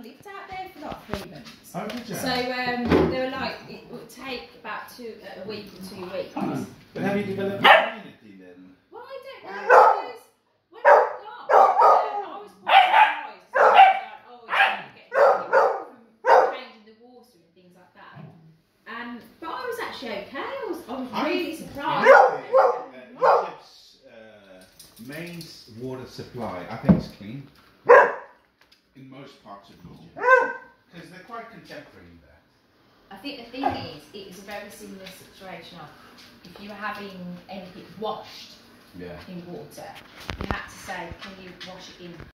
I, I lived out there for like three months. Oh, did you? So um, they were like, it would take about two a week or two weeks. Oh, But have you developed a community then? Well, I don't know because when I got, um, I was quite surprised. So I was like, oh, it's going to get from changing the water and things like that. And but I was actually okay. I was, I was really surprised. Uh, Egypt's uh, main s- water supply, I think, is clean. In most parts of Egypt. Ah! Because they're quite contemporary there. I think the thing is, it was a very similar situation of if you were having anything washed Yeah. in water, you had to say, can you wash it in